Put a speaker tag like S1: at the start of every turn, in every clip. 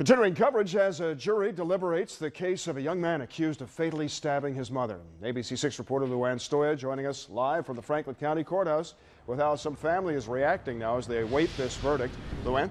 S1: Continuing coverage as a jury deliberates the case of a young man accused of fatally stabbing his mother. ABC 6 reporter Lu Ann Stoia joining us live from the Franklin County Courthouse with how some family is reacting now as they await this verdict. Lu Ann?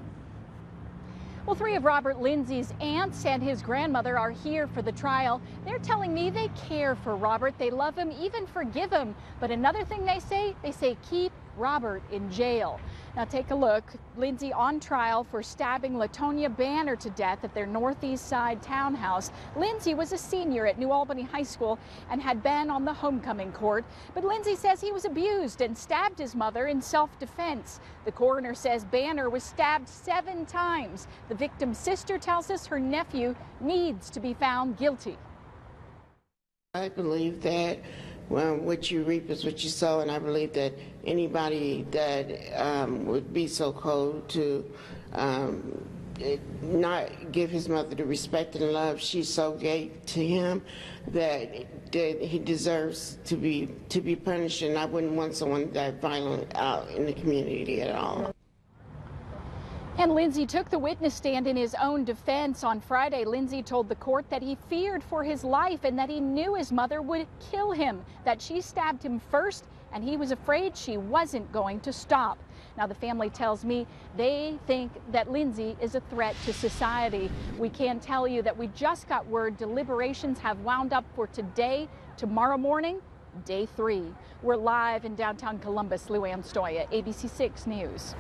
S2: Well, three of Robert Lindsey's aunts and his grandmother are here for the trial. They're telling me they care for Robert. They love him, even forgive him. But another thing they say, they say keep Robert in jail. Now take a look. Lindsey on trial for stabbing Latonia Banner to death at their northeast side townhouse. Lindsey was a senior at New Albany High School and had been on the homecoming court. But Lindsey says he was abused and stabbed his mother in self-defense. The coroner says Banner was stabbed seven times. The victim's sister tells us her nephew needs to be found guilty.
S3: I believe that well, what you reap is what you sow, and I believe that anybody that um, would be so cold to um, not give his mother the respect and love she so gave to him that, that he deserves to be to be punished, and I wouldn't want someone that violent out in the community at all.
S2: And Lindsey took the witness stand in his own defense. On Friday, Lindsey told the court that he feared for his life and that he knew his mother would kill him, that she stabbed him first and he was afraid she wasn't going to stop. Now, the family tells me they think that Lindsey is a threat to society. We can tell you that we just got word deliberations have wound up for today, tomorrow morning, day three. We're live in downtown Columbus. Lu Ann Stoia, ABC 6 News.